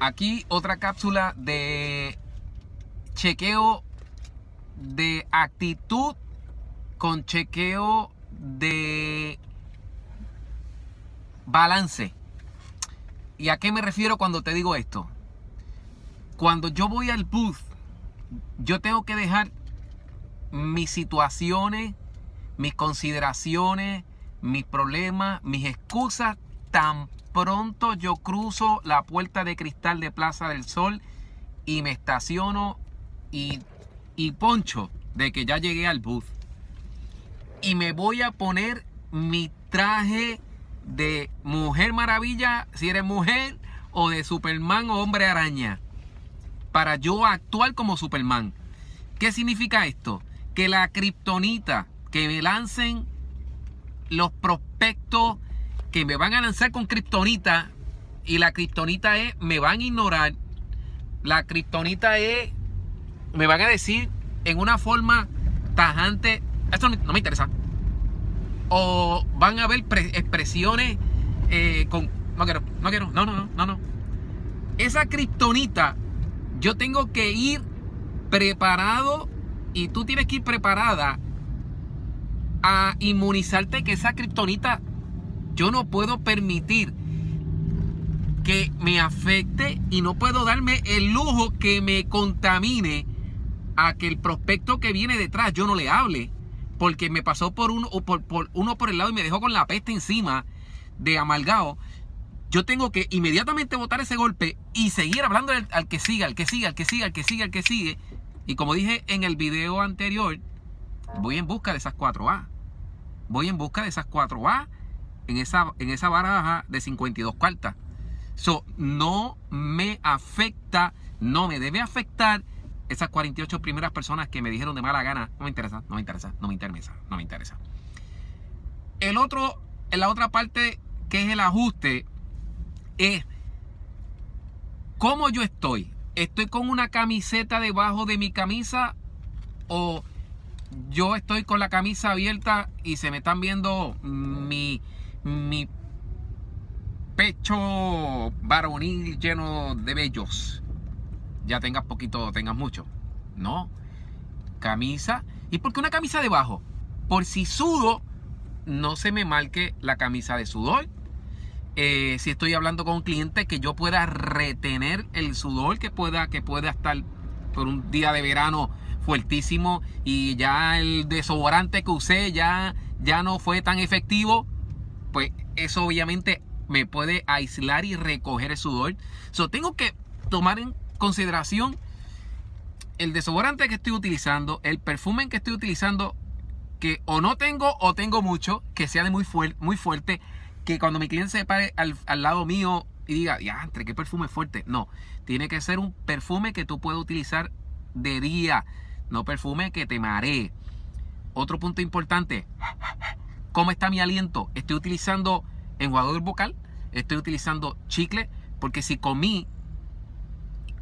aquí otra cápsula de chequeo de actitud con chequeo de balance. ¿Y a qué me refiero cuando te digo esto? Cuando yo voy al booth, yo tengo que dejar mis situaciones, mis consideraciones, mis problemas, mis excusas tan pronto yo cruzo la puerta de cristal de Plaza del Sol y me estaciono y, y poncho de que ya llegué al booth. Y me voy a poner mi traje de Mujer Maravilla, si eres mujer, o de Superman o Hombre Araña, para yo actuar como Superman. ¿Qué significa esto? Que la kriptonita que me lancen los prospectos que me van a lanzar con kriptonita y la kriptonita es me van a ignorar. La kriptonita es me van a decir en una forma tajante, esto no me interesa o van a haber expresiones eh, con no quiero, no quiero, no, no, no, no, no. Esa kriptonita, yo tengo que ir preparado y tú tienes que ir preparada a inmunizarte que esa kriptonita yo no puedo permitir que me afecte y no puedo darme el lujo que me contamine a que el prospecto que viene detrás yo no le hable porque me pasó por uno, por, uno por el lado y me dejó con la peste encima de amalgado, yo tengo que inmediatamente botar ese golpe y seguir hablando al, que siga, al que siga, al que siga, al que siga, al que sigue. Y como dije en el video anterior, voy en busca de esas 4A. Voy en busca de esas 4A en esa, en esa baraja de 52 cuartas. So, no me afecta, no me debe afectar esas 48 primeras personas que me dijeron de mala gana, no me interesa, no me interesa, no me interesa, no me interesa. El otro, la otra parte que es el ajuste, es cómo yo estoy. ¿Estoy con una camiseta debajo de mi camisa o yo estoy con la camisa abierta y se me están viendo mi, mi pecho varonil lleno de vellos? ya tengas poquito tengas mucho. No. Camisa. ¿Y por qué una camisa debajo? Por si sudo, no se me marque la camisa de sudor. Eh, si estoy hablando con un cliente, que yo pueda retener el sudor, que pueda, que pueda estar por un día de verano fuertísimo y ya el desodorante que usé ya, ya no fue tan efectivo, pues eso obviamente me puede aislar y recoger el sudor. So, tengo que tomar en consideración el desodorante que estoy utilizando, el perfume que estoy utilizando, que o no tengo o tengo mucho, que sea de muy, muy fuerte, que cuando mi cliente se pare al, lado mío y diga, ya, entre qué perfume fuerte. No, tiene que ser un perfume que tú puedas utilizar de día, no perfume que te maree. Otro punto importante, ¿cómo está mi aliento? Estoy utilizando enjuagador vocal, estoy utilizando chicle, porque si comí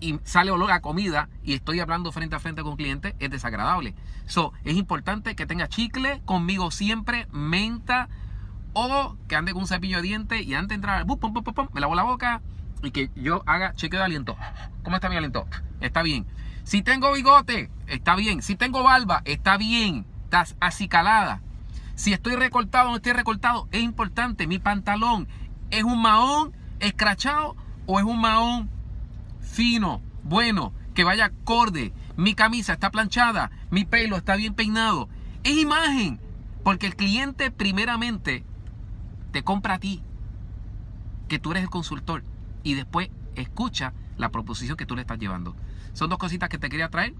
y sale olor a comida y estoy hablando frente a frente con un cliente, es desagradable. So, es importante que tenga chicle conmigo siempre, menta o que ande con un cepillo de dientes y antes de entrar, me lavo la boca y que yo haga chequeo de aliento. ¿Cómo está mi aliento? Está bien. Si tengo bigote, está bien. Si tengo barba, está bien. Estás acicalada. Si estoy recortado o no estoy recortado, es importante. Mi pantalón es un mahón escrachado o es un mahón fino, bueno, que vaya acorde. Mi camisa está planchada, mi pelo está bien peinado. Es imagen, porque el cliente primeramente te compra a ti, que tú eres el consultor, y después escucha la proposición que tú le estás llevando. Son dos cositas que te quería traer.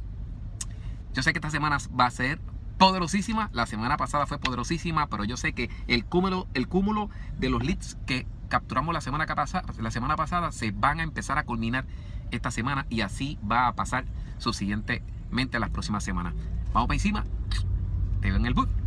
Yo sé que esta semana va a ser poderosísima. La semana pasada fue poderosísima, pero yo sé que el cúmulo, el cúmulo de los leads que capturamos la semana, la semana pasada se van a empezar a culminar esta semana y así va a pasar subsiguientemente las próximas semanas. Vamos para encima. Te veo en el boot.